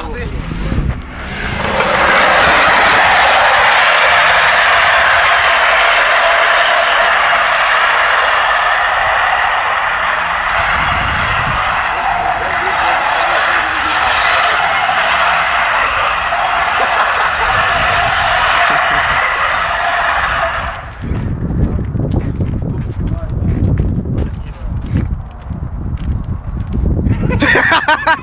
Regardez.